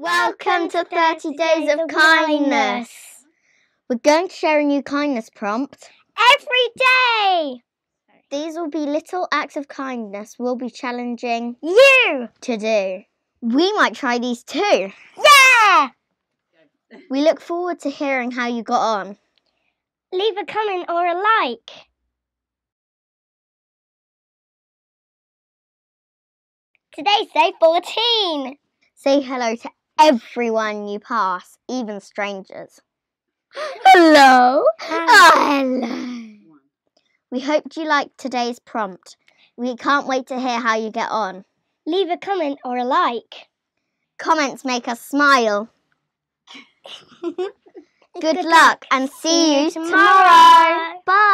Welcome to 30 Days of Kindness. We're going to share a new kindness prompt. Every day! These will be little acts of kindness we'll be challenging You! to do. We might try these too. Yeah! We look forward to hearing how you got on. Leave a comment or a like. Today's day 14. Say hello to everyone you pass, even strangers. Hello. Oh, hello. We hoped you liked today's prompt. We can't wait to hear how you get on. Leave a comment or a like. Comments make us smile. Good luck and see you tomorrow. Bye.